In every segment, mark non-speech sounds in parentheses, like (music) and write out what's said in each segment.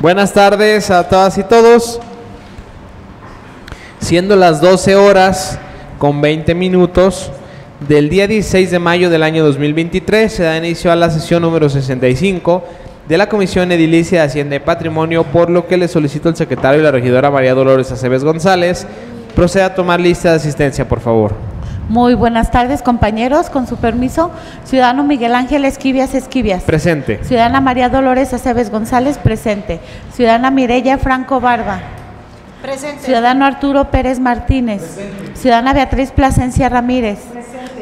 Buenas tardes a todas y todos. Siendo las 12 horas con 20 minutos del día 16 de mayo del año 2023, se da inicio a la sesión número 65 de la Comisión Edilicia de Hacienda y Patrimonio, por lo que le solicito al secretario y la regidora María Dolores Aceves González proceda a tomar lista de asistencia, por favor. Muy buenas tardes, compañeros. Con su permiso, ciudadano Miguel Ángel Esquivias Esquivias. Presente. Ciudadana María Dolores Aceves González, presente. Ciudadana Mireya Franco Barba. Presente. Ciudadano Arturo Pérez Martínez. Ciudadana Beatriz Plasencia Ramírez.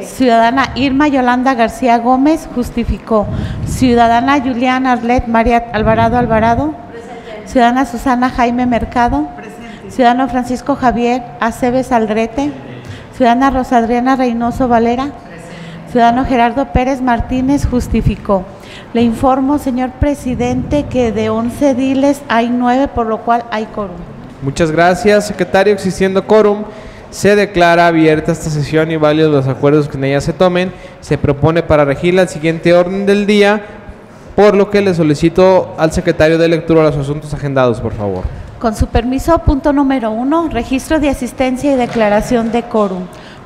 Ciudadana Irma Yolanda García Gómez, justificó. Ciudadana Juliana Arlet María Alvarado Alvarado. Ciudadana Susana Jaime Mercado. Ciudadano Francisco Javier Aceves Aldrete. Ciudadana Rosa Adriana Reynoso Valera. Ciudadano Gerardo Pérez Martínez justificó. Le informo, señor presidente, que de 11 diles hay 9, por lo cual hay quórum. Muchas gracias, secretario. Existiendo quórum, se declara abierta esta sesión y válidos los acuerdos que en ella se tomen. Se propone para regirla el siguiente orden del día, por lo que le solicito al secretario de lectura los asuntos agendados, por favor. Con su permiso, punto número uno, registro de asistencia y declaración de quórum.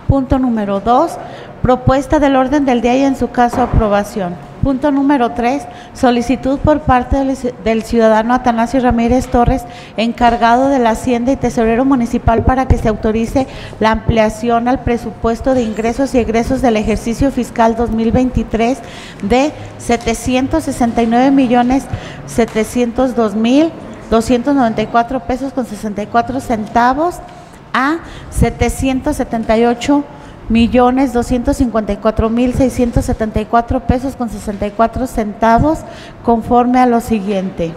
Punto número dos, propuesta del orden del día y en su caso aprobación. Punto número tres, solicitud por parte del, del ciudadano Atanasio Ramírez Torres, encargado de la Hacienda y Tesorero Municipal para que se autorice la ampliación al presupuesto de ingresos y egresos del ejercicio fiscal 2023 de 769 millones 702 mil 294 pesos con 64 centavos a 778 millones 254 mil 674 pesos con 64 centavos conforme a lo siguiente.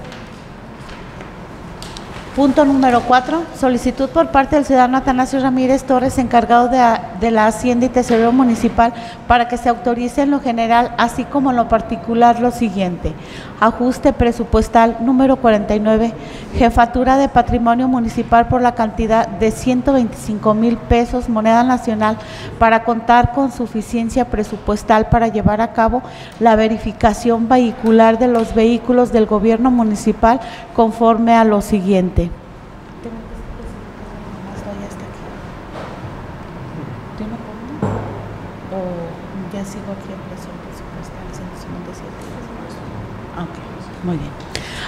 Punto número cuatro, solicitud por parte del ciudadano Atanasio Ramírez Torres, encargado de, de, la Hacienda y Tesorero Municipal, para que se autorice en lo general, así como en lo particular, lo siguiente. Ajuste presupuestal número 49, jefatura de patrimonio municipal por la cantidad de 125 mil pesos, moneda nacional, para contar con suficiencia presupuestal para llevar a cabo la verificación vehicular de los vehículos del gobierno municipal conforme a lo siguiente. Muy bien.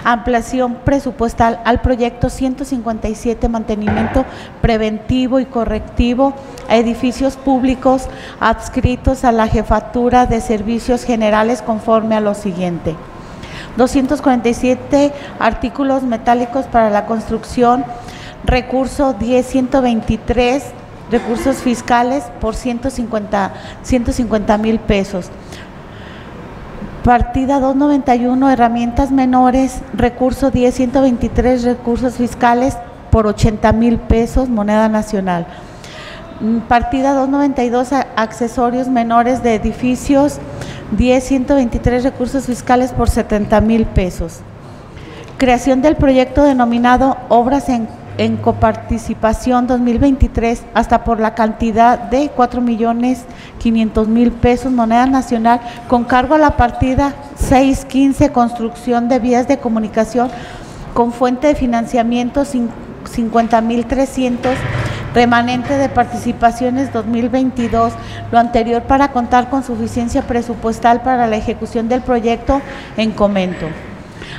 Ampliación presupuestal al proyecto 157, mantenimiento preventivo y correctivo a edificios públicos adscritos a la jefatura de servicios generales conforme a lo siguiente. 247 artículos metálicos para la construcción, recurso 10123, recursos fiscales por 150 mil pesos. Partida 291, herramientas menores, recurso 10, 123 recursos fiscales por 80 mil pesos, moneda nacional. Partida 292, accesorios menores de edificios, 10, 123 recursos fiscales por 70 mil pesos. Creación del proyecto denominado Obras en, en Coparticipación 2023 hasta por la cantidad de 4 millones 500 mil pesos, moneda nacional, con cargo a la partida 615, construcción de vías de comunicación con fuente de financiamiento 50 mil 300 remanente de participaciones 2022, lo anterior para contar con suficiencia presupuestal para la ejecución del proyecto en comento.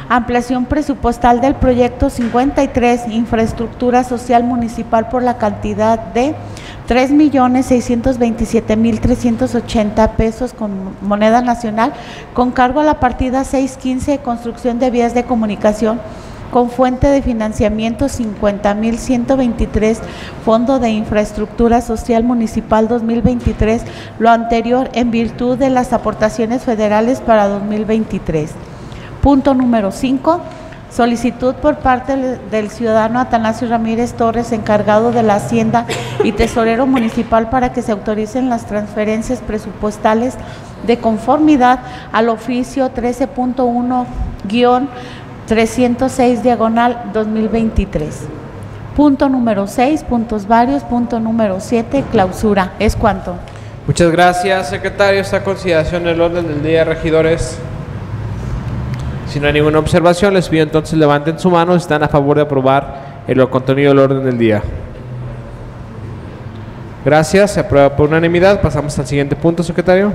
Ampliación presupuestal del proyecto 53, infraestructura social municipal por la cantidad de 3.627.380 pesos con moneda nacional, con cargo a la partida 615, construcción de vías de comunicación con fuente de financiamiento 50.123, Fondo de Infraestructura Social Municipal 2023, lo anterior en virtud de las aportaciones federales para 2023. Punto número 5. Solicitud por parte del ciudadano Atanasio Ramírez Torres, encargado de la Hacienda y Tesorero Municipal, para que se autoricen las transferencias presupuestales de conformidad al oficio 13.1 306 diagonal 2023. Punto número 6, puntos varios. Punto número 7, clausura. ¿Es cuánto? Muchas gracias, secretario. Esta consideración el orden del día, regidores. Si no hay ninguna observación, les pido entonces levanten su mano si están a favor de aprobar el contenido del orden del día. Gracias, se aprueba por unanimidad. Pasamos al siguiente punto, secretario.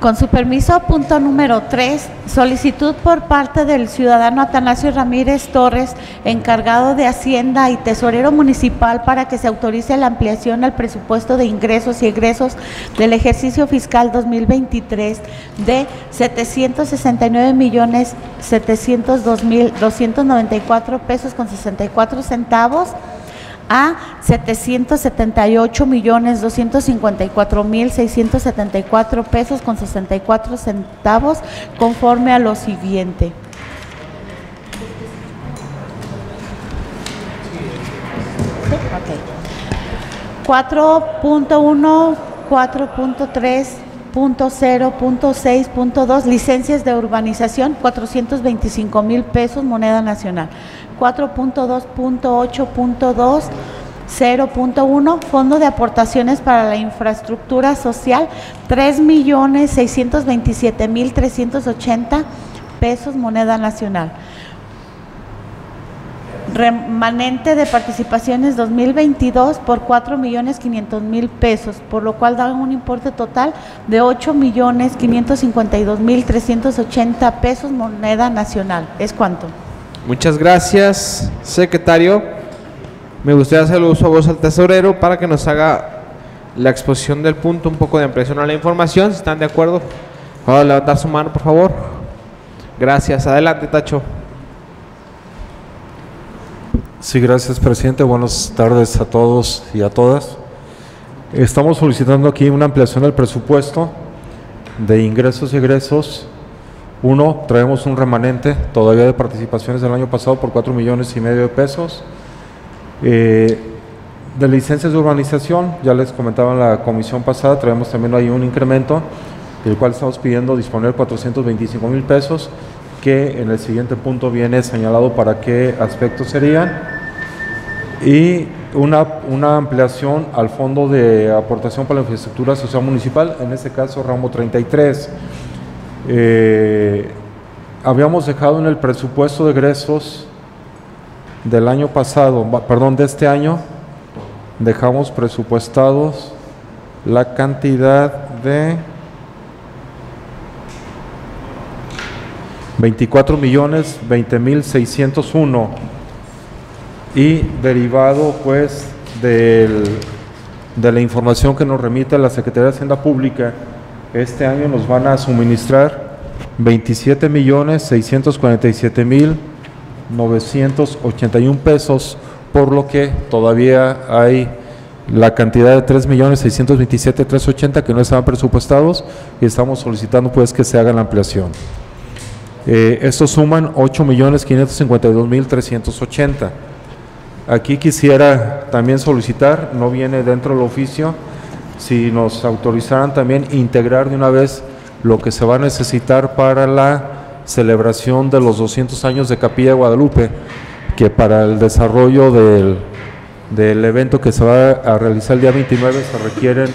Con su permiso, punto número 3, solicitud por parte del ciudadano Atanasio Ramírez Torres, encargado de Hacienda y tesorero municipal, para que se autorice la ampliación al presupuesto de ingresos y egresos del ejercicio fiscal 2023 de 769 millones 702 mil 294 pesos con 64 centavos a 778 millones 254 mil 674 pesos con 64 centavos conforme a lo siguiente. Sí, ok. 4.1, 4.3.0.6.2 licencias de urbanización 425 mil pesos moneda nacional 4.2.8.2 0.1 Fondo de aportaciones para la infraestructura social 3.627.380 pesos moneda nacional. Remanente de participaciones 2022 por 4.500.000 pesos, por lo cual da un importe total de 8.552.380 pesos moneda nacional. ¿Es cuánto? Muchas gracias, secretario. Me gustaría hacer uso a voz al tesorero para que nos haga la exposición del punto, un poco de ampliación a la información. Si están de acuerdo, puedo levantar su mano, por favor. Gracias. Adelante, Tacho. Sí, gracias, presidente. Buenas tardes a todos y a todas. Estamos solicitando aquí una ampliación del presupuesto de ingresos y egresos uno, traemos un remanente todavía de participaciones del año pasado por 4 millones y medio de pesos. Eh, de licencias de urbanización, ya les comentaba en la comisión pasada, traemos también ahí un incremento, del cual estamos pidiendo disponer 425 mil pesos, que en el siguiente punto viene señalado para qué aspectos serían. Y una, una ampliación al Fondo de Aportación para la Infraestructura Social Municipal, en este caso ramo 33 eh, habíamos dejado en el presupuesto de egresos del año pasado, perdón, de este año, dejamos presupuestados la cantidad de 24 millones 20 mil 601 y derivado pues del, de la información que nos remite la Secretaría de Hacienda Pública este año nos van a suministrar 27 millones 647 mil 981 pesos, por lo que todavía hay la cantidad de 3 millones 627 380 que no estaban presupuestados y estamos solicitando pues que se haga la ampliación. Eh, estos suman 8 millones 552 mil 380. Aquí quisiera también solicitar, no viene dentro del oficio, si nos autorizaran también integrar de una vez lo que se va a necesitar para la celebración de los 200 años de Capilla de Guadalupe, que para el desarrollo del, del evento que se va a realizar el día 29 se requieren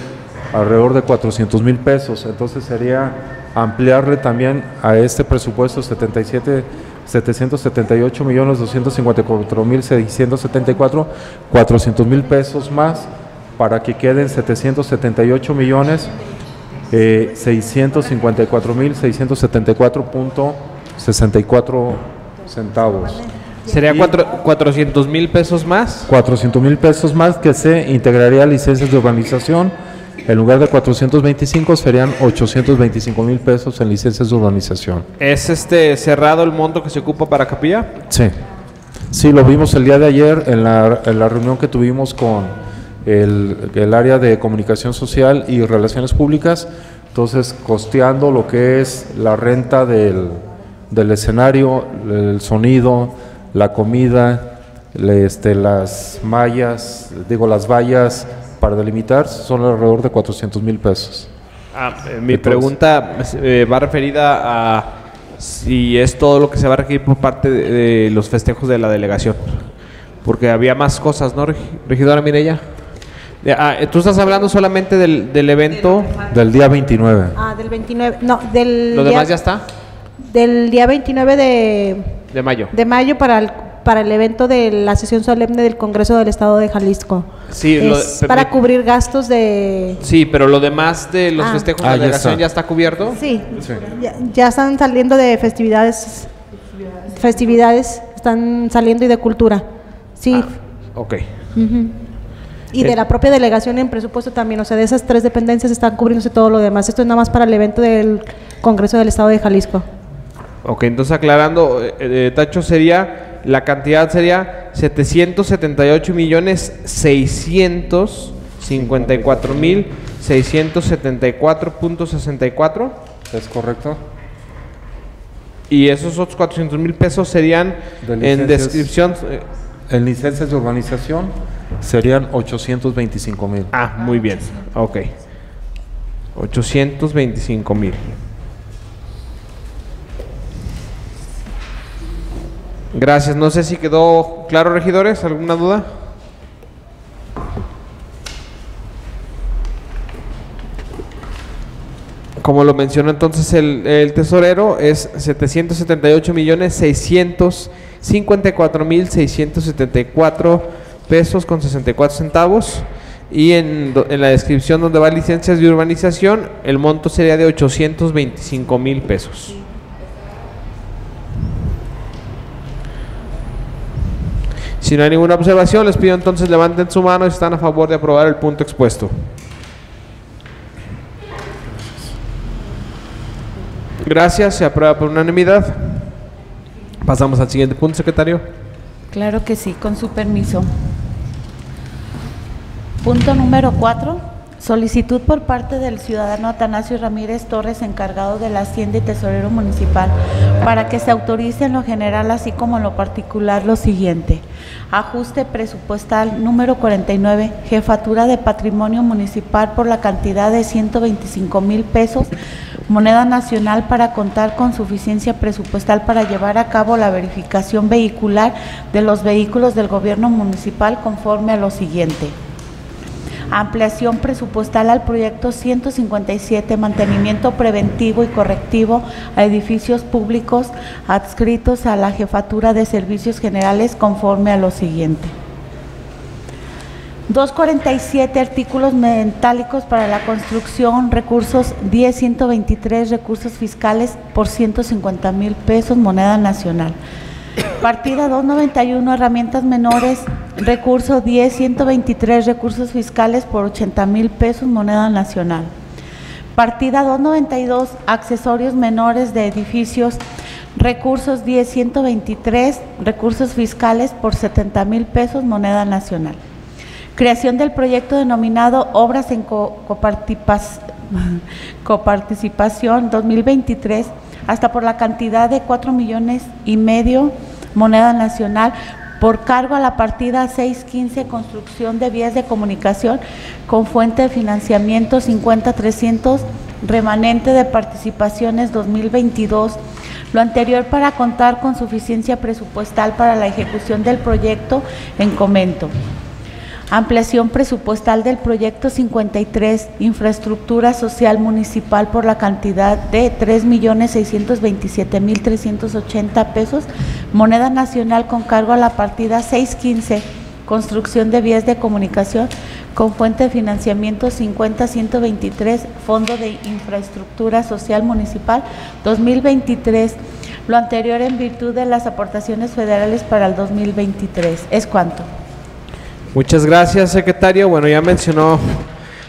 alrededor de 400 mil pesos. Entonces sería ampliarle también a este presupuesto 77 778 millones 254 mil 674 400 mil pesos más para que queden 778 millones eh, 654 mil 674.64 centavos. ¿Sería 400 mil pesos más? 400 mil pesos más que se integraría a licencias de urbanización. En lugar de 425 serían 825 mil pesos en licencias de urbanización. ¿Es este cerrado el monto que se ocupa para Capilla? Sí. Sí, lo vimos el día de ayer en la, en la reunión que tuvimos con, el, área de comunicación social y relaciones públicas, entonces costeando lo que es la renta del, escenario, el sonido, la comida, este, las mallas, digo las vallas para delimitar, son alrededor de 400 mil pesos. Ah, eh, mi pregunta eh, va referida a si es todo lo que se va a requerir por parte de, los festejos de la delegación. Porque había más cosas, ¿no, regidora Mireya? Ah, tú estás hablando solamente del, del evento. Del día 29. Ah, del 29. No, del. ¿Lo demás ya está? del día 29 de, De mayo. de mayo para el, para el evento de la sesión solemne del Congreso del Estado de Jalisco. Sí, lo- es pe- para me- cubrir gastos de... Sí, pero lo demás de los Ah. festejos de Ah, la delegación ya está cubierto. Sí, Sí. ya, ya están saliendo de festividades, festividades, están saliendo y de cultura. Sí. Ah, ok. Ujú. Y Eh. de la propia delegación en presupuesto también, o sea, de esas tres dependencias están cubriéndose todo lo demás. Esto es nada más para el evento del Congreso del Estado de Jalisco. Ok, entonces aclarando, eh, eh, Tacho sería, la cantidad sería 778 millones 654 mil 674.64 ¿Es correcto? y esos otros 400 mil pesos serían De en descripción. eh, En licencias de urbanización serían 825 mil. ah, muy bien, ok. 825 mil. Gracias, no sé si quedó claro, regidores, ¿alguna duda? Como lo mencionó entonces el, el tesorero, es 778 millones 654 mil 674 pesos con 64 centavos. Y en, en la descripción donde va licencias de urbanización, el monto sería de 825 mil pesos. Si no hay ninguna observación, les pido entonces levanten su mano si están a favor de aprobar el punto expuesto. Gracias, se aprueba por unanimidad. Pasamos al siguiente punto, secretario. Claro que sí, con su permiso. Punto número cuatro. Solicitud por parte del ciudadano Atanasio Ramírez Torres, encargado de la Hacienda y Tesorero Municipal, para que se autorice en lo general, así como en lo particular, lo siguiente. Ajuste presupuestal número 49, jefatura de patrimonio municipal por la cantidad de 125 mil pesos, moneda nacional para contar con suficiencia presupuestal para llevar a cabo la verificación vehicular de los vehículos del gobierno municipal conforme a lo siguiente. Ampliación presupuestal al proyecto 157, mantenimiento preventivo y correctivo a edificios públicos adscritos a la Jefatura de Servicios Generales conforme a lo siguiente. 247 artículos metálicos para la construcción, recursos 10.123 recursos fiscales por 150 mil pesos, moneda nacional. Partida 291, herramientas menores, recurso 10, 123 recursos fiscales por 80 mil pesos, moneda nacional. Partida 292, accesorios menores de edificios, recursos 10, 123 recursos fiscales por 70 mil pesos, moneda nacional. Creación del proyecto denominado Obras en (laughs) Coparticipación 2023 hasta por la cantidad de 4 millones y medio moneda nacional por cargo a la partida 615 construcción de vías de comunicación con fuente de financiamiento 50-300 remanente de participaciones 2022 lo anterior para contar con suficiencia presupuestal para la ejecución del proyecto en comento. Ampliación presupuestal del proyecto 53, infraestructura social municipal por la cantidad de 3.627.380 pesos, moneda nacional con cargo a la partida 615, construcción de vías de comunicación con fuente de financiamiento 50-123, Fondo de Infraestructura Social Municipal 2023, lo anterior en virtud de las aportaciones federales para el 2023. ¿Es cuánto? Muchas gracias, secretario. Bueno, ya mencionó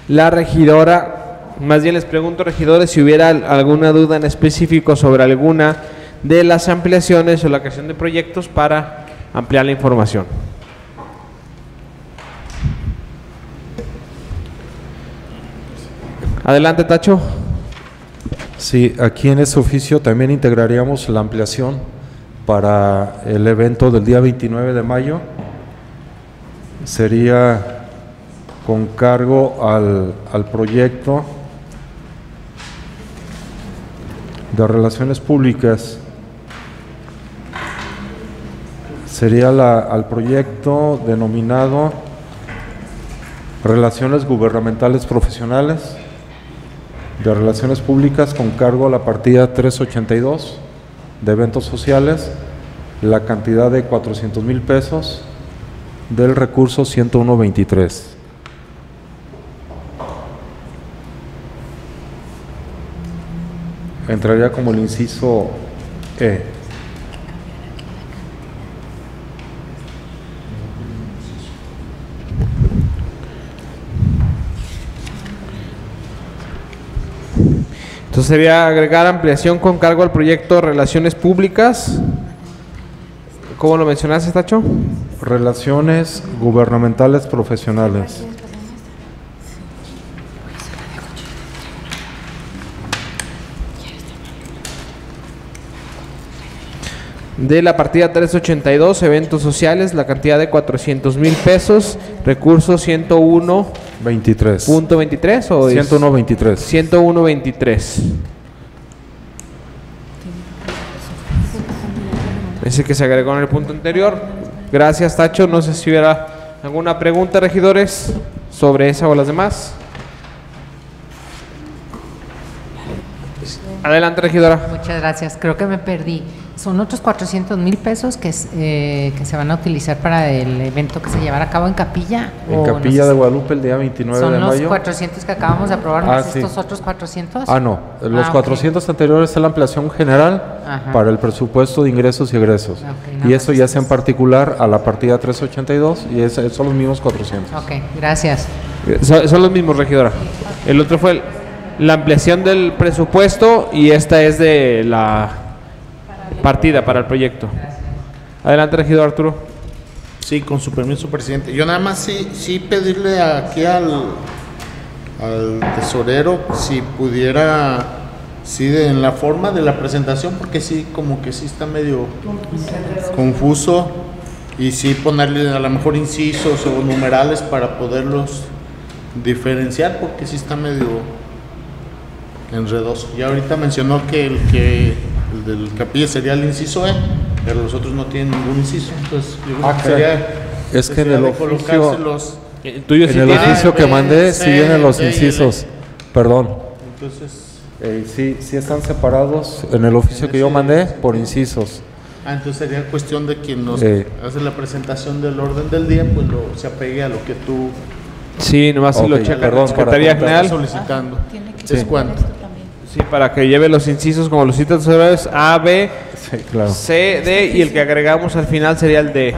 la regidora. Más bien les pregunto, regidores, si hubiera al- alguna duda en específico sobre alguna de las ampliaciones o la creación de proyectos para ampliar la información. Adelante, Tacho. Sí, aquí en ese oficio también integraríamos la ampliación para el evento del día 29 de mayo. Sería con cargo al, al proyecto de relaciones públicas. Sería la- al proyecto denominado Relaciones Gubernamentales Profesionales de Relaciones Públicas con cargo a la partida 382 de eventos sociales la cantidad de 400 mil pesos del recurso 10123. Entraría como el inciso E. Entonces sería agregar ampliación con cargo al proyecto Relaciones Públicas. ¿Cómo lo mencionaste, Tacho? Relaciones gubernamentales profesionales. De la partida 382, eventos sociales, la cantidad de 400 mil pesos, recursos 101.23 23. o es 10123. 101.23. Ese que se agregó en el punto anterior. Gracias, Tacho. No sé si hubiera alguna pregunta, regidores, sobre esa o las demás. Adelante, regidora. Muchas gracias. Creo que me perdí. Son otros 400 mil pesos que, eh, que se van a utilizar para el evento que se llevará a cabo en Capilla. En o no Capilla sé de Guadalupe el día 29 Son de los mayo. 400 que acabamos de aprobar, Ah, sí. estos otros 400. Ah, no. Los Ah, ok. 400 anteriores es la ampliación general Ajá. para el presupuesto de ingresos y egresos. Ok, nada y eso ya es en particular a la partida 382 y es, son los mismos 400. Ok, gracias. Eh, Son, son los mismos, regidora. El otro fue el- la ampliación del presupuesto y esta es de la partida para el proyecto. Adelante, regidor Arturo. Sí, con su permiso, presidente. Yo nada más sí, sí pedirle aquí al, al tesorero si pudiera, sí, en la forma de la presentación, porque sí, como que sí está medio confuso, y sí ponerle a lo mejor incisos o numerales para poderlos diferenciar, porque sí está medio enredoso. Ya ahorita mencionó que el que el del capilla sería el inciso E, pero los otros no tienen ningún inciso. Entonces, yo creo Ah, que caray. sería Es que en el oficio- colocárselos. El tuyo sí En el oficio que mandé C, sí vienen los D incisos. Perdón. Entonces, Eh, sí, sí están separados en el oficio que yo mandé por incisos. ah, entonces sería cuestión de quien nos Eh. hace la presentación del orden del día, pues lo, se apegue a lo que tú Sí, nomás si lo checa perdón, la Secretaría General. estás solicitando. Tiene que ¿Es ser cuánto? Sí, para que lleve los incisos como los citas tesorales A, B, Sí, claro. C, D y el que agregamos al final sería el D.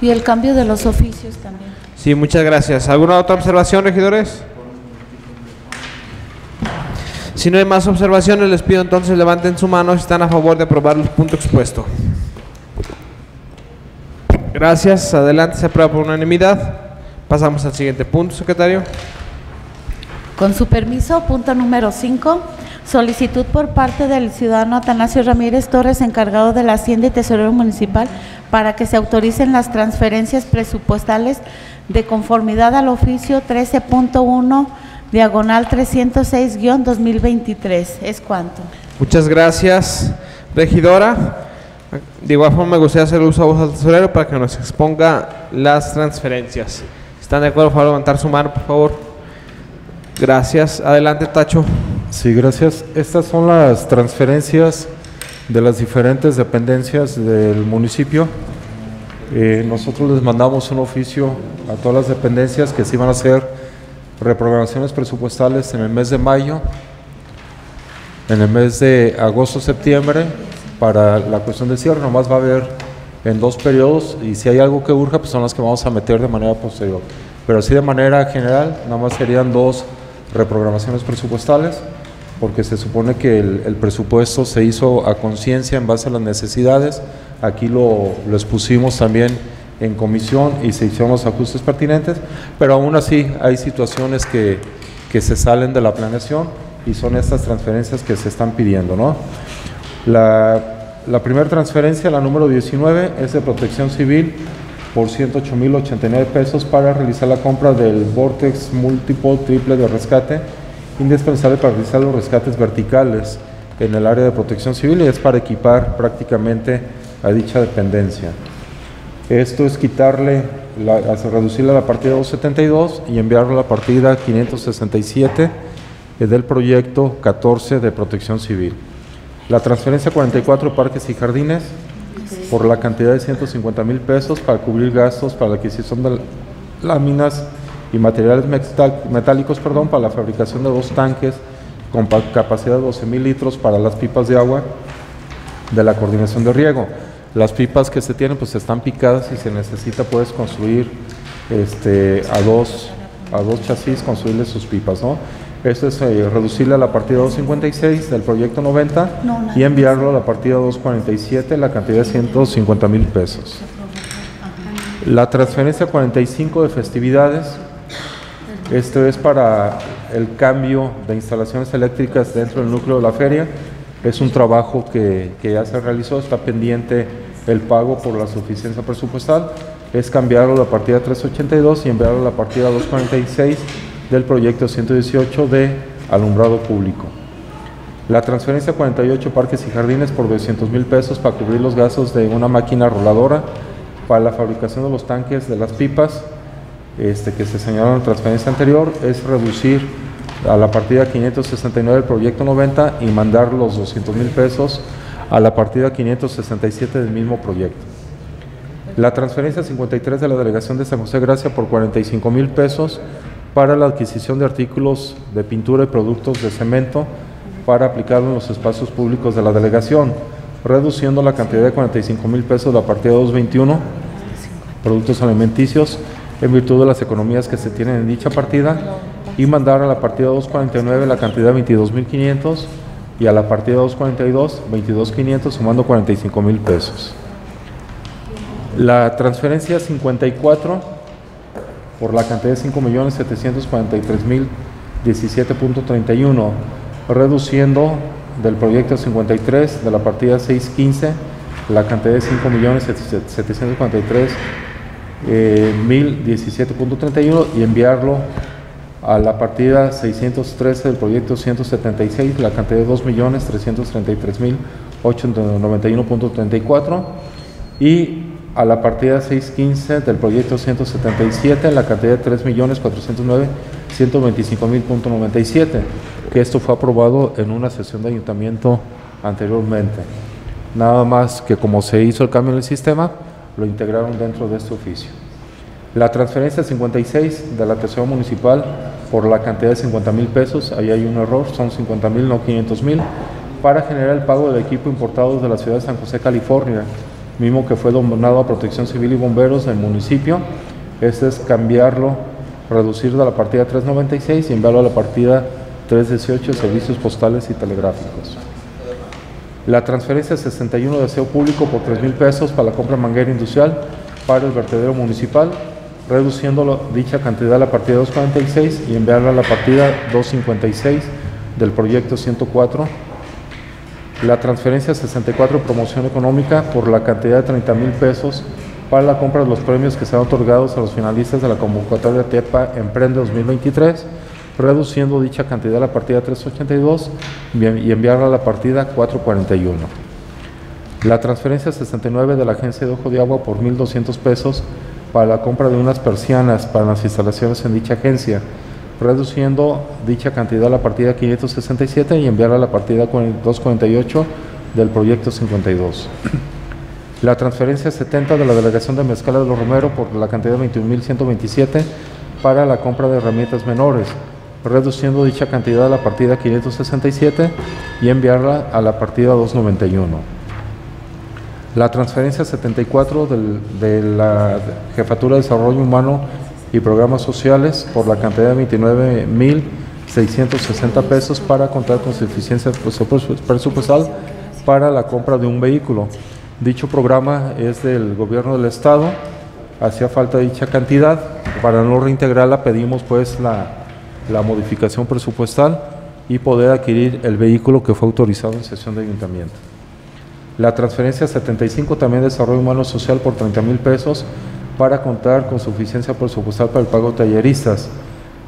Y el cambio de los oficios también. Sí, muchas gracias. ¿Alguna otra observación, regidores? Si no hay más observaciones, les pido entonces levanten su mano si están a favor de aprobar el punto expuesto. Gracias. Adelante, se aprueba por unanimidad. Pasamos al siguiente punto, secretario. Con su permiso, punto número 5, solicitud por parte del ciudadano Atanasio Ramírez Torres, encargado de la Hacienda y Tesorero Municipal, para que se autoricen las transferencias presupuestales de conformidad al oficio 13.1, diagonal 306-2023. ¿Es cuánto? Muchas gracias, regidora. De igual forma, me gustaría hacer uso a voz al tesorero para que nos exponga las transferencias. ¿Están de acuerdo? Por favor, levantar su mano, por favor. Gracias. Adelante, Tacho. Sí, gracias. Estas son las transferencias de las diferentes dependencias del municipio. Eh, nosotros les mandamos un oficio a todas las dependencias que se iban a hacer reprogramaciones presupuestales en el mes de mayo, en el mes de agosto-septiembre, para la cuestión del cierre. Nomás va a haber en dos periodos y si hay algo que urja, pues son las que vamos a meter de manera posterior. Pero así de manera general, nada más serían dos reprogramaciones presupuestales, porque se supone que el, el presupuesto se hizo a conciencia en base a las necesidades. Aquí lo, lo expusimos también en comisión y se hicieron los ajustes pertinentes, pero aún así hay situaciones que, que se salen de la planeación y son estas transferencias que se están pidiendo, ¿no? La, la primera transferencia, la número 19, es de protección civil por 108.089 pesos para realizar la compra del Vortex múltiple triple de rescate, indispensable para realizar los rescates verticales en el área de protección civil y es para equipar prácticamente a dicha dependencia. Esto es quitarle, la, reducirle la partida 272 y enviarlo a la partida 567 eh, del proyecto 14 de protección civil. La transferencia 44 parques y jardines por la cantidad de 150 mil pesos para cubrir gastos para la adquisición de láminas y materiales metálicos perdón, para la fabricación de dos tanques con pa- capacidad de 12 mil litros para las pipas de agua de la coordinación de riego. Las pipas que se tienen pues están picadas y se necesita pues construir este, a, dos, a dos chasis, construirle sus pipas, ¿no? Esto es eh, reducirle a la partida 256 del proyecto 90 y enviarlo a la partida 247 la cantidad de 150 mil pesos. La transferencia 45 de festividades, esto es para el cambio de instalaciones eléctricas dentro del núcleo de la feria. Es un trabajo que, que ya se realizó, está pendiente el pago por la suficiencia presupuestal. Es cambiarlo a la partida 382 y enviarlo a la partida 246 del proyecto 118 de alumbrado público. La transferencia 48 parques y jardines por 200 mil pesos para cubrir los gastos de una máquina roladora para la fabricación de los tanques de las pipas este, que se señaló en la transferencia anterior es reducir a la partida 569 del proyecto 90 y mandar los 200 mil pesos a la partida 567 del mismo proyecto. La transferencia 53 de la delegación de San José Gracia por 45 mil pesos para la adquisición de artículos de pintura y productos de cemento para aplicarlo en los espacios públicos de la delegación, reduciendo la cantidad de 45 mil pesos de la partida 221, productos alimenticios, en virtud de las economías que se tienen en dicha partida, y mandar a la partida 249 la cantidad de 22.500 y a la partida 242 22.500 sumando 45 mil pesos. La transferencia 54 por la cantidad de 5.743.017.31, reduciendo del proyecto 53 de la partida 615 la cantidad de 5.743.017.31 eh, 1017.31 y enviarlo a la partida 613 del proyecto 176 la cantidad de 2.333.891.34 y a la partida 615 del proyecto 177 la cantidad de 3.409.125.000.97 que esto fue aprobado en una sesión de ayuntamiento anteriormente nada más que como se hizo el cambio en el sistema lo integraron dentro de este oficio. La transferencia 56 de la Tesoro Municipal por la cantidad de 50 mil pesos, ahí hay un error, son 50 mil, no 500 mil, para generar el pago del equipo importado de la ciudad de San José, California, mismo que fue donado a Protección Civil y Bomberos del municipio. Este es cambiarlo, reducir de la partida 396 y enviarlo a la partida 318, Servicios Postales y Telegráficos. La transferencia 61 de aseo público por 3 mil pesos para la compra de manguera industrial para el vertedero municipal, reduciendo dicha cantidad a la partida 246 y enviarla a la partida 256 del proyecto 104. La transferencia 64 promoción económica por la cantidad de 30 mil pesos para la compra de los premios que serán otorgados a los finalistas de la convocatoria TEPA Emprende 2023 reduciendo dicha cantidad a la partida 382 bien- y enviarla a la partida 441. La transferencia 69 de la Agencia de Ojo de Agua por 1.200 pesos para la compra de unas persianas para las instalaciones en dicha agencia, reduciendo dicha cantidad a la partida 567 y enviarla a la partida 248 del proyecto 52. La transferencia 70 de la Delegación de Mezcala de los Romero por la cantidad de 21.127 para la compra de herramientas menores, reduciendo dicha cantidad a la partida 567 y enviarla a la partida 291. La transferencia 74 del- de la Jefatura de Desarrollo Humano y Programas Sociales por la cantidad de 29.660 pesos para contar con suficiencia presupu- presupuestal para la compra de un vehículo. Dicho programa es del Gobierno del Estado, hacía falta dicha cantidad, para no reintegrarla pedimos pues la, la modificación presupuestal y poder adquirir el vehículo que fue autorizado en sesión de ayuntamiento. La transferencia 75 también de Desarrollo Humano Social por 30 mil pesos para contar con suficiencia presupuestal para el pago de talleristas,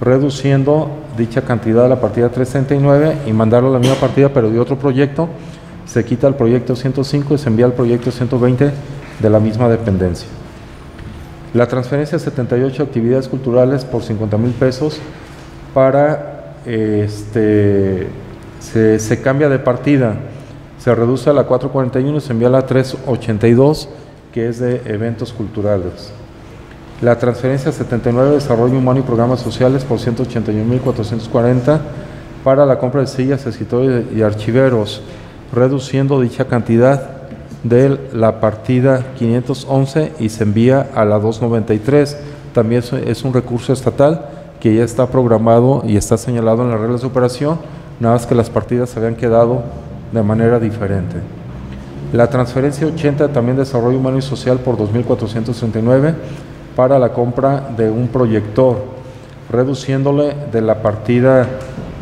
reduciendo dicha cantidad a la partida 339 y mandarlo a la misma partida pero de otro proyecto. Se quita el proyecto 105 y se envía al proyecto 120 de la misma dependencia. La transferencia 78 actividades culturales por 50 mil pesos para este, se cambia de partida, se reduce a la 441 y se envía a la 382, que es de eventos culturales. La transferencia 79 de Desarrollo Humano y Programas Sociales por 181.440 para la compra de sillas, escritorios y archiveros, reduciendo dicha cantidad de la partida 511 y se envía a la 293. También es- un recurso estatal que ya está programado y está señalado en las reglas de operación, nada más que las partidas habían quedado de manera diferente. La transferencia 80 también Desarrollo Humano y Social por 2.439 para la compra de un proyector, reduciéndole de la partida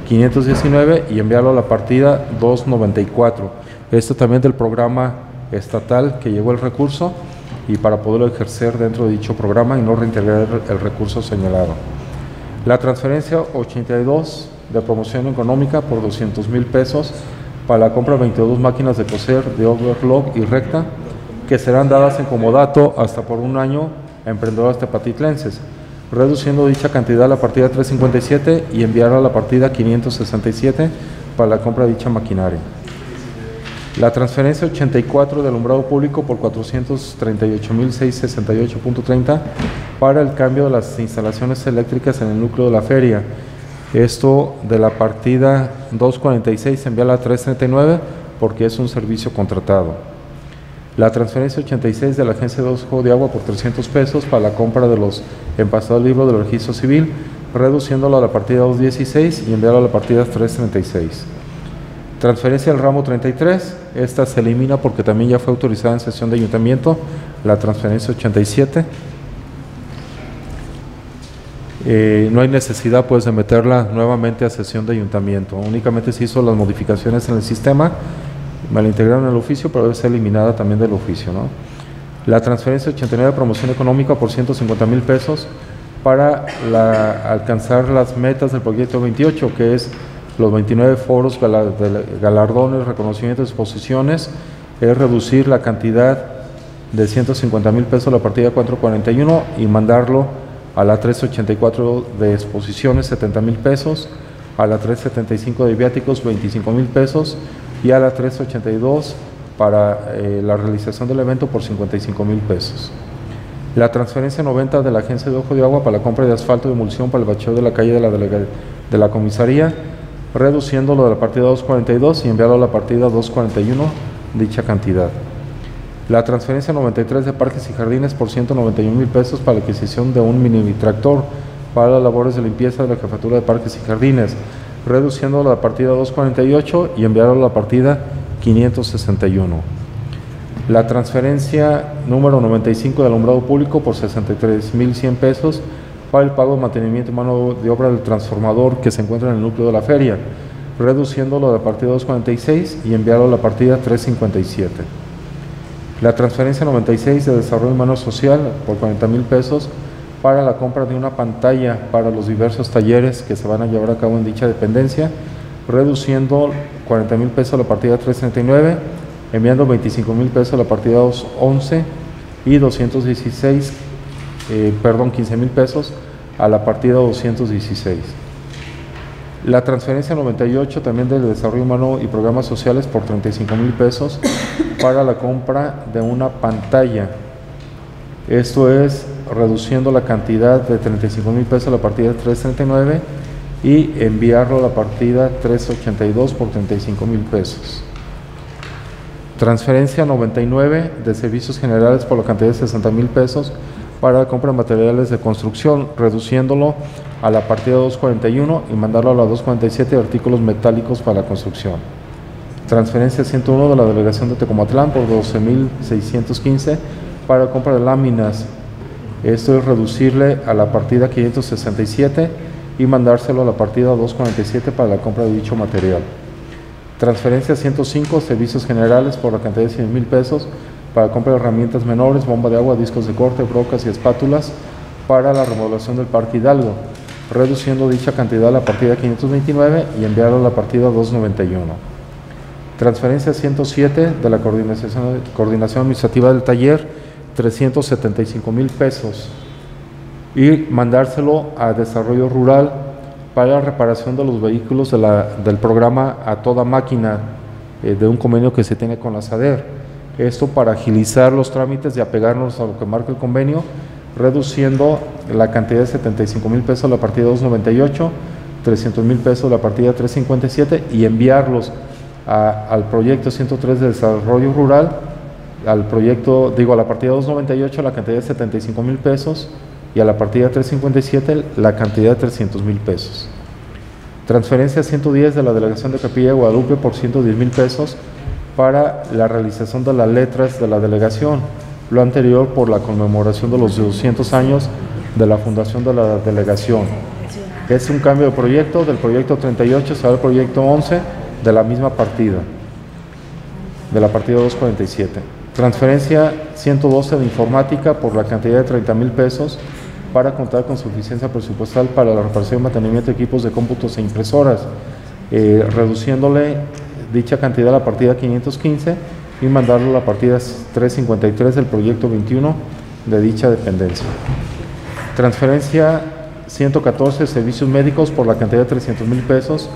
519 y enviarlo a la partida 294. Esto también del programa estatal que llegó el recurso y para poderlo ejercer dentro de dicho programa y no reintegrar el recurso señalado. La transferencia 82 de promoción económica por 200 mil pesos para la compra de 22 máquinas de coser de overlock y recta que serán dadas en comodato hasta por un año a emprendedoras tepatitlenses, reduciendo dicha cantidad a la partida 357 y enviarla a la partida 567 para la compra de dicha maquinaria. La transferencia 84 de alumbrado público por 438.668.30 para el cambio de las instalaciones eléctricas en el núcleo de la feria. Esto de la partida 246 se envía a la 339 porque es un servicio contratado. La transferencia 86 de la Agencia de Uso de Agua por 300 pesos para la compra de los empastados libros del registro civil, reduciéndolo a la partida 216 y enviarlo a la partida 336. Transferencia al ramo 33, esta se elimina porque también ya fue autorizada en sesión de ayuntamiento, la transferencia 87. Eh, no hay necesidad pues de meterla nuevamente a sesión de ayuntamiento, únicamente se hizo las modificaciones en el sistema, me la integraron en el oficio, pero debe ser eliminada también del oficio. ¿no? La transferencia 89 de promoción económica por 150 mil pesos para alcanzar las metas del proyecto 28, que es los 29 foros, galardones, reconocimientos, exposiciones, es reducir la cantidad de 150 mil pesos la partida 441 y mandarlo a la 384 de exposiciones 70 mil pesos, a la 375 de viáticos 25 mil pesos y a la 382 para eh, la realización del evento por 55 mil pesos. La transferencia 90 de la Agencia de Ojo de Agua para la compra de asfalto de emulsión para el bacheo de la calle de la, de la comisaría, reduciéndolo de la partida 242 y enviarlo a la partida 241 dicha cantidad. La transferencia 93 de Parques y Jardines por 191 mil pesos para la adquisición de un mini tractor para las labores de limpieza de la Jefatura de Parques y Jardines, reduciendo la partida 248 y enviarlo a la partida 561. La transferencia número 95 de alumbrado público por 63.100 pesos para el pago de mantenimiento y mano de obra del transformador que se encuentra en el núcleo de la feria, reduciéndolo de la partida 246 y enviarlo a la partida 357. La transferencia 96 de Desarrollo Humano Social por 40 mil pesos para la compra de una pantalla para los diversos talleres que se van a llevar a cabo en dicha dependencia, reduciendo 40 mil pesos a la partida 339, enviando 25 mil pesos a la partida 211 y 216, eh, perdón, 15 mil pesos a la partida 216. La transferencia 98 también del Desarrollo Humano y Programas Sociales por 35 mil pesos para la compra de una pantalla. Esto es reduciendo la cantidad de 35 mil pesos a la partida 339 y enviarlo a la partida 382 por 35 mil pesos. Transferencia 99 de servicios generales por la cantidad de 60 mil pesos para la compra de materiales de construcción, reduciéndolo a la partida 241 y mandarlo a la 247 de artículos metálicos para la construcción. Transferencia 101 de la delegación de Tecomatlán por 12.615 para compra de láminas. Esto es reducirle a la partida 567 y mandárselo a la partida 247 para la compra de dicho material. Transferencia 105, servicios generales por la cantidad de 100 mil pesos para compra de herramientas menores, bomba de agua, discos de corte, brocas y espátulas para la remodelación del Parque Hidalgo, reduciendo dicha cantidad a la partida 529 y enviarlo a la partida 291. Transferencia 107 de la coordinación, coordinación administrativa del taller, 375 mil pesos y mandárselo a desarrollo rural para la reparación de los vehículos de la- del programa A Toda Máquina eh, de un convenio que se tiene con la SADER. Esto para agilizar los trámites y apegarnos a lo que marca el convenio, reduciendo la cantidad de 75 mil pesos a la partida 298, 300 mil pesos a la partida 357 y enviarlos a- al proyecto 103 de desarrollo rural, al proyecto, digo, a la partida 298 la cantidad de 75 mil pesos y a la partida 357 la cantidad de 300 mil pesos. Transferencia 110 de la delegación de Capilla de Guadalupe por 110 mil pesos para la realización de las letras de la delegación. Lo anterior por la conmemoración de los 200 años de la fundación de la delegación. Es un cambio de proyecto, del proyecto 38 se va al proyecto 11 de la misma partida, de la partida 247. Transferencia 112 de informática por la cantidad de 30 mil pesos para contar con suficiencia presupuestal para la reparación y mantenimiento de equipos de cómputos e impresoras, eh, reduciéndole dicha cantidad a la partida 515 y mandarlo a la partida 353 del proyecto 21 de dicha dependencia. Transferencia 114 servicios médicos por la cantidad de 300 mil pesos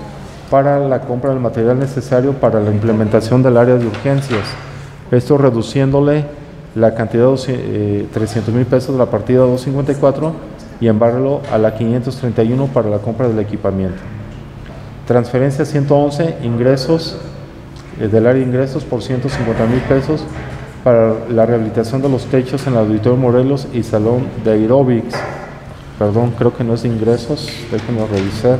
para la compra del material necesario para la implementación del área de urgencias. Esto reduciéndole la cantidad de 300 mil pesos de la partida 254 y enviarlo a la 531 para la compra del equipamiento. Transferencia 111, ingresos eh, del área de ingresos por 150 mil pesos para la rehabilitación de los techos en el Auditorio Morelos y Salón de Aerobics. Perdón, creo que no es de ingresos, déjenme revisar.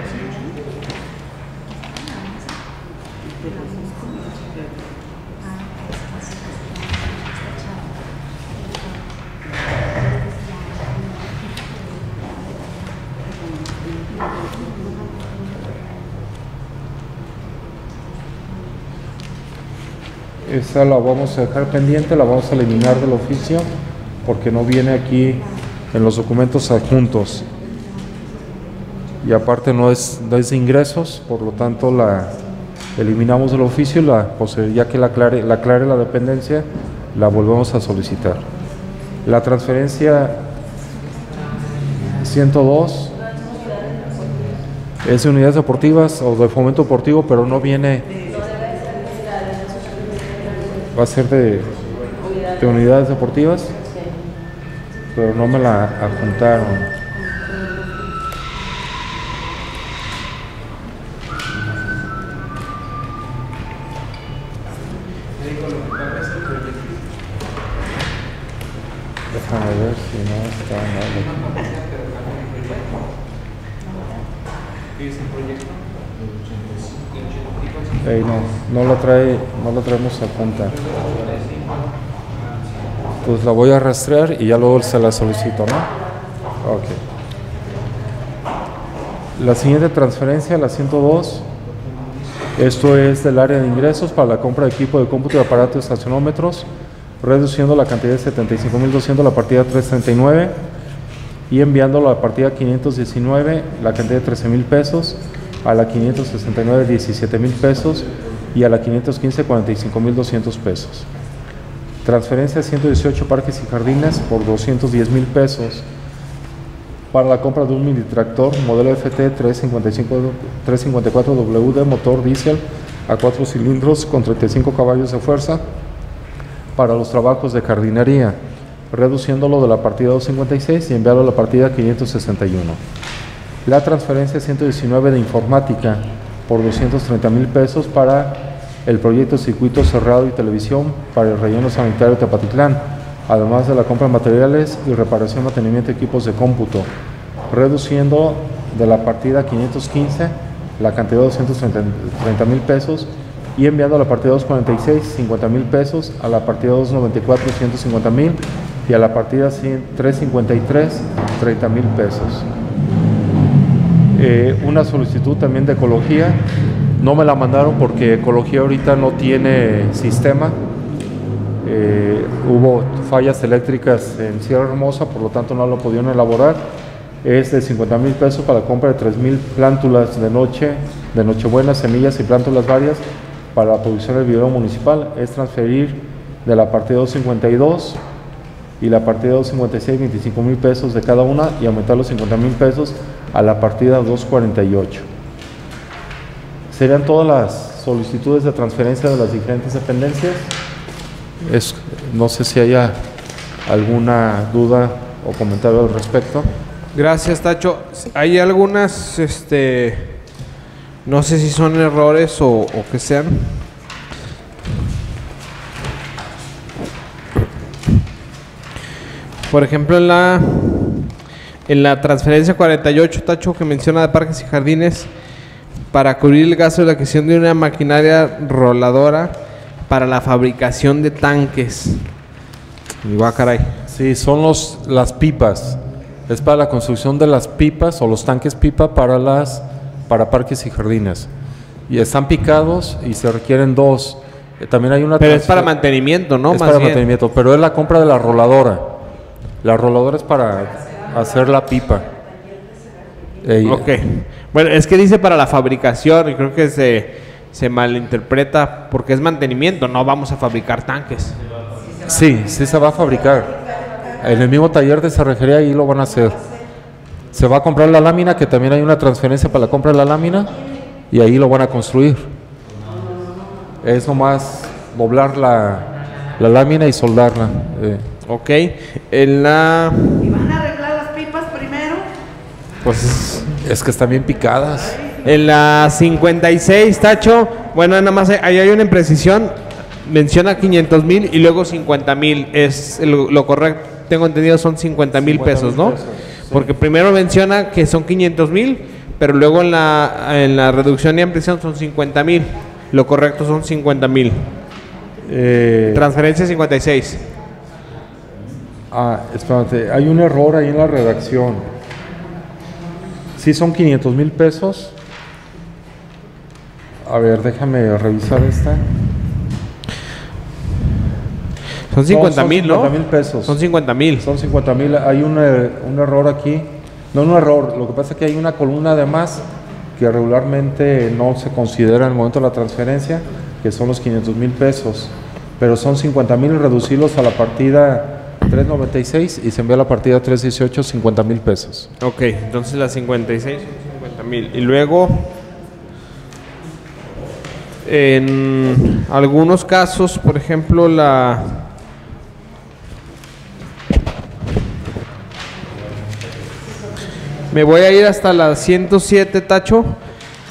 La vamos a dejar pendiente, la vamos a eliminar del oficio porque no viene aquí en los documentos adjuntos. Y aparte no es, no es de ingresos, por lo tanto la eliminamos del oficio y la, posterior- ya que la aclare, la aclare la dependencia, la volvemos a solicitar. La transferencia 102 es de unidades deportivas o de fomento deportivo, pero no viene va a ser de, de unidades deportivas, pero no me la adjuntaron. Déjame. No, la traemos a punta. Pues la voy a rastrear y ya luego se la solicito, ¿no? Ok. La siguiente transferencia, la 102, esto es del área de ingresos para la compra de equipo de cómputo de aparatos estacionómetros, reduciendo la cantidad de 75.200 a la partida 339 y enviándolo a la partida 519 la cantidad de 13 mil pesos, a la 569 17 mil pesos y a la 515 45 mil 200 pesos. Transferencia 118 parques y jardines por 210 mil pesos para la compra de un mini tractor modelo FT 355 354W de motor diésel a cuatro cilindros con 35 caballos de fuerza para los trabajos de jardinería, reduciéndolo de la partida 256 y enviarlo a la partida 561. La transferencia 119 de informática por 230 mil pesos para el proyecto Circuito Cerrado y Televisión para el relleno sanitario de Tepatitlán, además de la compra de materiales y reparación, mantenimiento de equipos de cómputo, reduciendo de la partida 515 la cantidad de 230 mil pesos y enviando a la partida 246 50 mil pesos, a la partida 294 150 mil y a la partida 100 353 30 mil pesos. Eh, una solicitud también de ecología No me la mandaron porque Ecología ahorita no tiene sistema. Eh, hubo fallas eléctricas en Sierra Hermosa, por lo tanto no lo pudieron elaborar. Es de 50 mil pesos para la compra de 3 mil plántulas de noche, de Nochebuena, semillas y plántulas varias para la producción del video municipal. Es transferir de la partida 252 y la partida 256 25 mil pesos de cada una y aumentar los 50 mil pesos a la partida 248. Serían todas las solicitudes de transferencia de las diferentes dependencias. Es, no sé si haya alguna duda o comentario al respecto. Gracias, Tacho. Hay algunas, este, no sé si son errores o, o que sean. Por ejemplo, en la en la transferencia 48, Tacho, que menciona de parques y jardines, para cubrir el gasto de la adquisición de una maquinaria roladora para la fabricación de tanques. Va, caray. Sí, son los, las pipas. Es para la construcción de las pipas o los tanques pipa para, las, para parques y jardines. Y están picados y se requieren dos. Eh, También hay una Pero es para mantenimiento, ¿no? es Más para bien. mantenimiento, pero es la compra de la roladora. La roladora es para hacer la pipa. Eh, Ok. Bueno, es que dice para la fabricación y creo que se, se malinterpreta porque es mantenimiento, no vamos a fabricar tanques. Sí, sí se va a fabricar. En el mismo taller de cerrajería ahí lo van a hacer. Se va a comprar la lámina, que también hay una transferencia para la compra de la lámina, y ahí lo van a construir. Es nomás doblar la, la lámina y soldarla. eh. Ok. En la. ¿Y van a arreglar las pipas primero? Pues. Es que están bien picadas. En la 56, Tacho. Bueno, nada más ahí hay una imprecisión. Menciona 500 mil y luego 50 mil. Es el- lo correcto. Tengo entendido son 50 mil 50,000 pesos, ¿no? pesos, Porque primero menciona que son 500 mil, pero luego en la, en la reducción y ampliación son 50 mil. Lo correcto son 50 mil. Eh, Transferencia 56. ah, espérate, hay un error ahí en la redacción. Sí son 500 mil pesos. A ver, déjame revisar esta. Son 50 mil, ¿no? 50 mil pesos. Son 50 mil. Son 50 mil. Hay un, eh, un error aquí. No un error, lo que pasa es que hay una columna de más que regularmente no se considera en el momento de la transferencia, que son los 500 mil pesos. Pero son 50 mil reducirlos a la partida 396 y se envía la partida 318 50 mil pesos. Ok, entonces las 56 son 50 mil. Y luego, en algunos casos, por ejemplo, la... Me voy a ir hasta la 107, Tacho,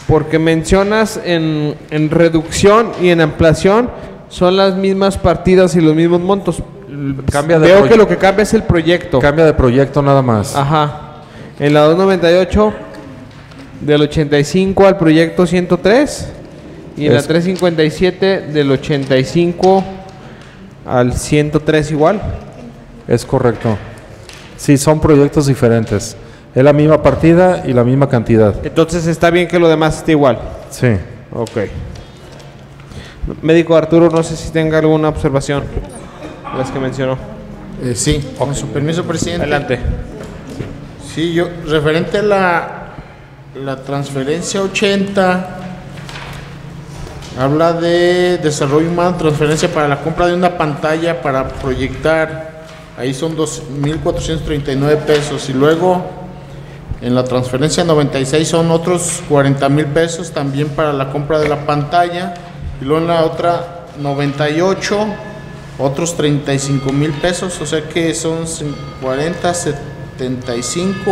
porque mencionas en, en reducción y en ampliación son las mismas partidas y los mismos montos. Cambia de Veo que lo que cambia es el proyecto. Cambia de proyecto nada más. Ajá. En la 298 del 85 al proyecto 103 y en la Es- 357 del 85 al 103 igual. Es correcto. Sí, son proyectos diferentes. Es la misma partida y la misma cantidad. Entonces está bien que lo demás esté igual. Sí. Ok. Médico Arturo, no sé si tenga alguna observación. Las que mencionó. Eh, sí, con su permiso, presidente. Adelante. Sí, yo, referente a la, la transferencia 80, habla de desarrollo humano, transferencia para la compra de una pantalla para proyectar, ahí son 2.439 pesos, y luego en la transferencia 96 son otros 40 mil pesos también para la compra de la pantalla, y luego en la otra 98 otros 35 mil pesos, o sea que son cin- 40, 75,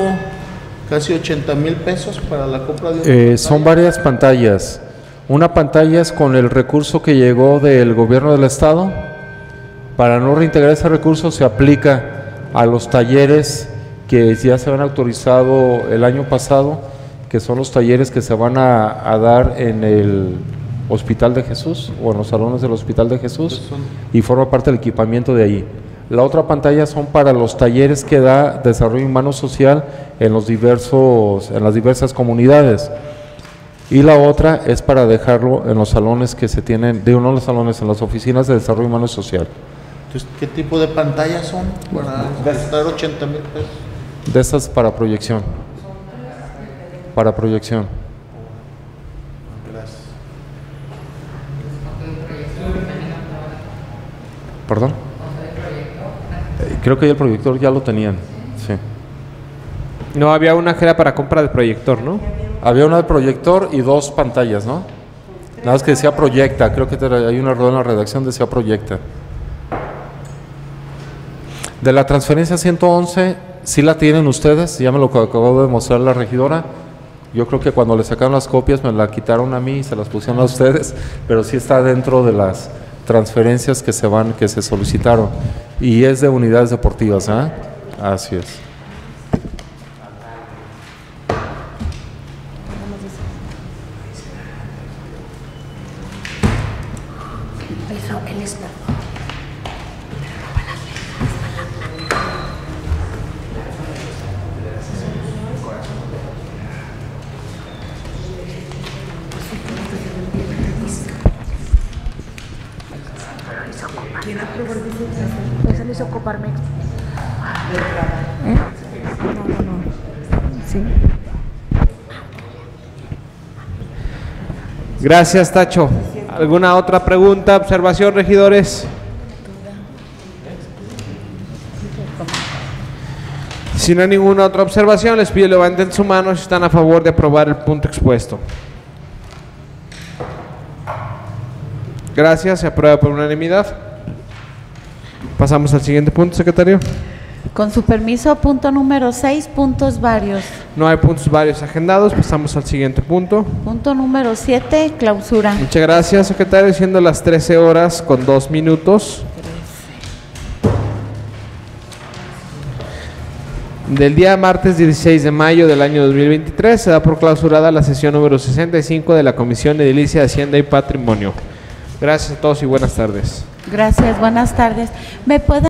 casi 80 mil pesos para la compra de una Eh, son varias pantallas. Una pantalla es con el recurso que llegó del gobierno del estado. Para no reintegrar ese recurso se aplica a los talleres que ya se han autorizado el año pasado, que son los talleres que se van a, a dar en el Hospital de Jesús o en los salones del Hospital de Jesús y forma parte del equipamiento de ahí. La otra pantalla son para los talleres que da Desarrollo Humano Social en los diversos en las diversas comunidades. Y la otra es para dejarlo en los salones que se tienen, de uno de los salones, en las oficinas de desarrollo humano social. Entonces, ¿qué tipo de pantallas son para gastar 80 mil pesos? De estas para proyección. Para proyección. ¿Perdón? Eh, Creo que ya el proyector ya lo tenían. Sí. No, había una que era para compra de proyector, ¿no? Había una de proyector y dos pantallas, ¿no? Nada más que decía proyecta. Creo que hay un error en la redacción, decía proyecta. De la transferencia 111, ¿sí la tienen ustedes? Ya me lo acabó de mostrar la regidora. Yo creo que cuando le sacaron las copias me la quitaron a mí y se las pusieron a ustedes, pero sí está dentro de las transferencias que se van, que se solicitaron. Y es de unidades deportivas, ¿ah? Así es. Ese Gracias, Tacho. ¿Alguna otra pregunta, observación, regidores? Si no hay ninguna otra observación, les pido levanten su mano si están a favor de aprobar el punto expuesto. Gracias, se aprueba por unanimidad. Pasamos al siguiente punto, secretario. Con su permiso, punto número 6, puntos varios. No hay puntos varios agendados, pasamos al siguiente punto. Punto número 7, clausura. Muchas gracias, secretario. Siendo las 13 horas con 2 minutos. Del día martes 16 de mayo del año 2023 se da por clausurada la sesión número 65 de la Comisión Edilicia de Hacienda y Patrimonio. Gracias a todos y buenas tardes. Gracias, buenas tardes. ¿Me puede